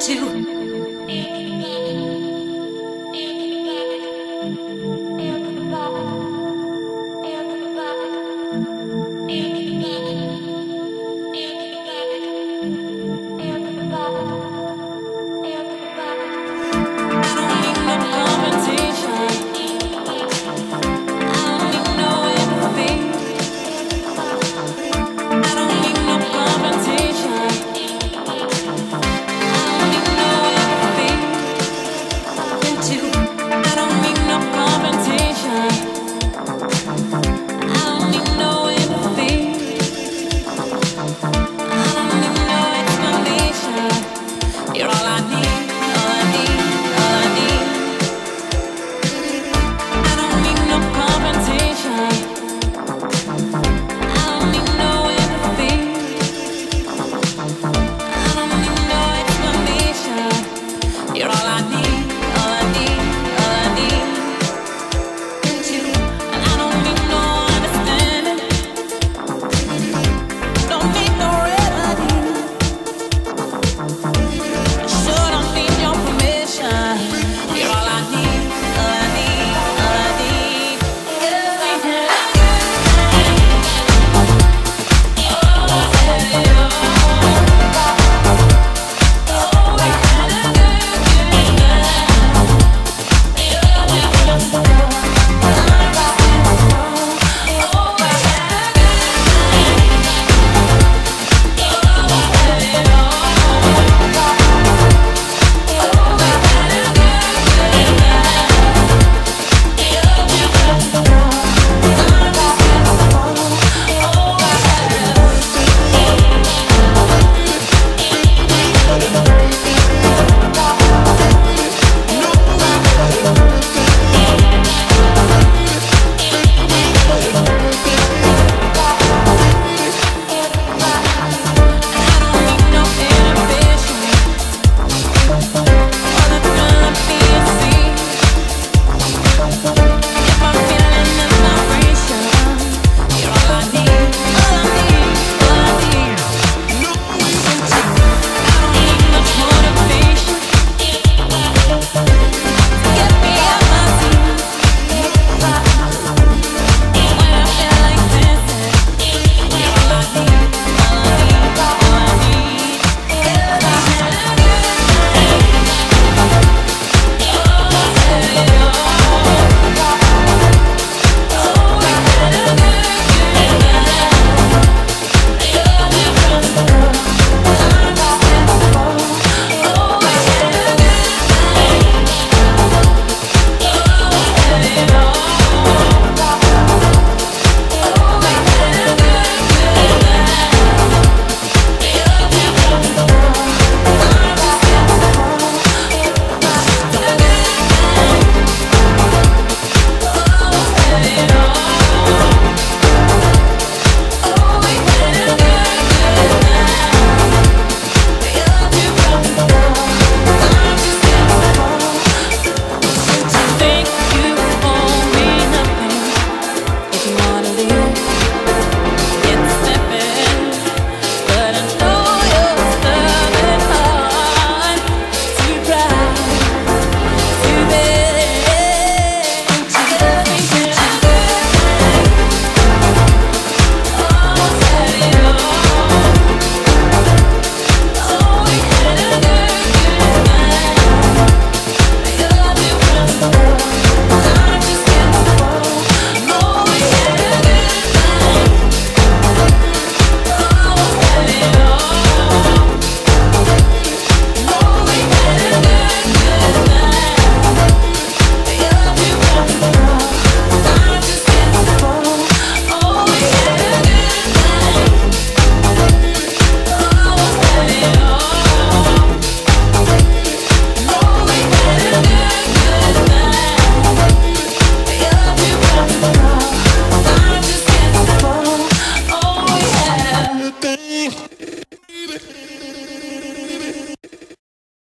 to Running on.